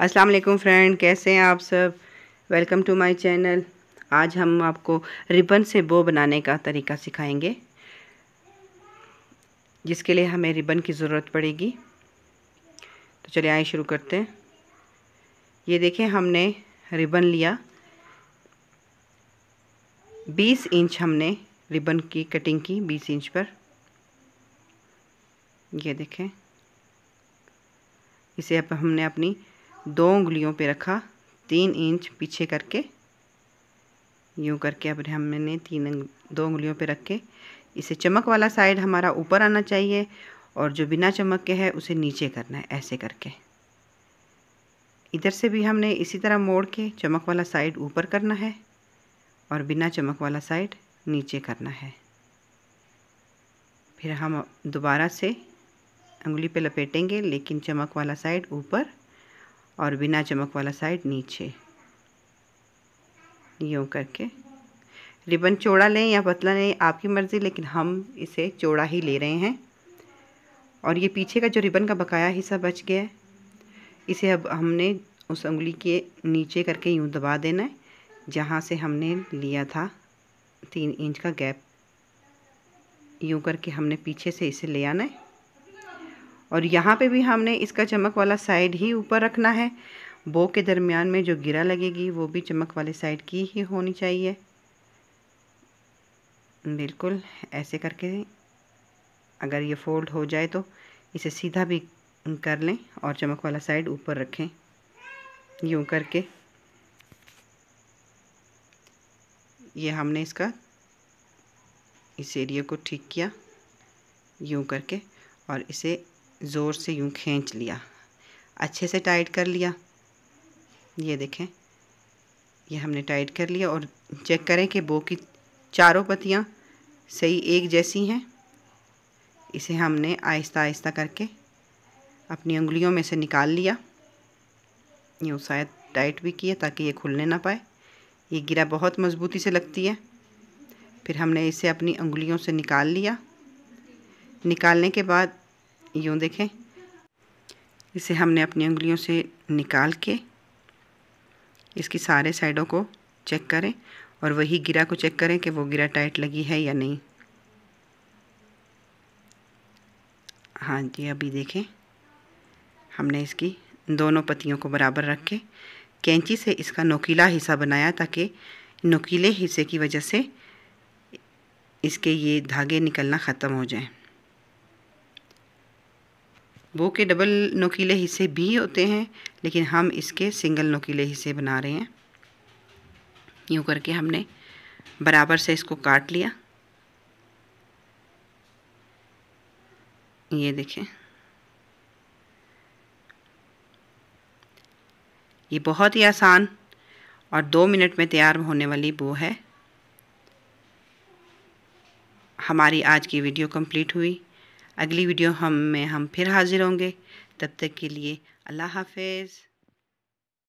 अस्सलाम वालेकुम फ्रेंड, कैसे हैं आप सब? Welcome to my channel. आज हम आपको रिबन से बो बनाने का तरीका सिखाएँगे, जिसके लिए हमें रिबन की ज़रूरत पड़ेगी। तो चलिए आए शुरू करते हैं। ये देखें, हमने रिबन लिया। 20 इंच हमने रिबन की कटिंग की 20 इंच पर। ये देखें। इसे अब हमने अपनी दो उंगलियों पे रखा, तीन इंच पीछे करके, यूँ करके अब हमने तीन दो उंगलियों पे रख के, इसे चमक वाला साइड हमारा ऊपर आना चाहिए और जो बिना चमक के है उसे नीचे करना है, ऐसे करके। इधर से भी हमने इसी तरह मोड़ के चमक वाला साइड ऊपर करना है और बिना चमक वाला साइड नीचे करना है। फिर हम दोबारा से उंगली पे लपेटेंगे, लेकिन चमक वाला साइड ऊपर और बिना चमक वाला साइड नीचे। यूँ करके। रिबन चौड़ा लें या पतला लें, आपकी मर्ज़ी, लेकिन हम इसे चौड़ा ही ले रहे हैं। और ये पीछे का जो रिबन का बकाया हिस्सा बच गया है, इसे अब हमने उस उंगली के नीचे करके यूँ दबा देना है, जहाँ से हमने लिया था तीन इंच का गैप। यूँ करके हमने पीछे से इसे ले आना है। और यहाँ पे भी हमने इसका चमक वाला साइड ही ऊपर रखना है। बो के दरमियान में जो गिरा लगेगी, वो भी चमक वाले साइड की ही होनी चाहिए। बिल्कुल, ऐसे करके अगर ये फोल्ड हो जाए तो इसे सीधा भी कर लें और चमक वाला साइड ऊपर रखें। यूँ करके। ये हमने इसका, इस एरिया को ठीक किया। यूँ करके और इसे ज़ोर से यूँ खींच लिया। अच्छे से टाइट कर लिया। ये देखें। ये हमने टाइट कर लिया और चेक करें कि बो की चारों पत्तियाँ सही एक जैसी हैं। इसे हमने आहिस्ता आहिस्ता करके अपनी उंगलियों में से निकाल लिया। यूँ शायद टाइट भी किया ताकि ये खुलने ना पाए। ये गिरा बहुत मज़बूती से लगती है। फिर हमने इसे अपनी उंगलियों से निकाल लिया। निकालने के बाद यूँ देखें। इसे हमने अपनी उंगलियों से निकाल के इसकी सारे साइडों को चेक करें और वही गिरा को चेक करें कि वो गिरा टाइट लगी है या नहीं। हाँ जी, अभी देखें। हमने इसकी दोनों पतियों को बराबर रख। के कैंची से इसका नोकीला हिस्सा बनाया ताकि नोकीले हिस्से की वजह से इसके ये धागे निकलना ख़त्म हो जाएँ। वो के डबल नोकीले हिस्से भी होते हैं, लेकिन हम इसके सिंगल नोकीले हिस्से बना रहे हैं। यूँ करके हमने बराबर से इसको काट लिया। ये देखें। ये बहुत ही आसान और दो मिनट में तैयार होने वाली बो है। हमारी आज की वीडियो कंप्लीट हुई। अगली वीडियो हम में हम फिर हाज़िर होंगे। तब तक के लिए अल्लाह हाफिज़।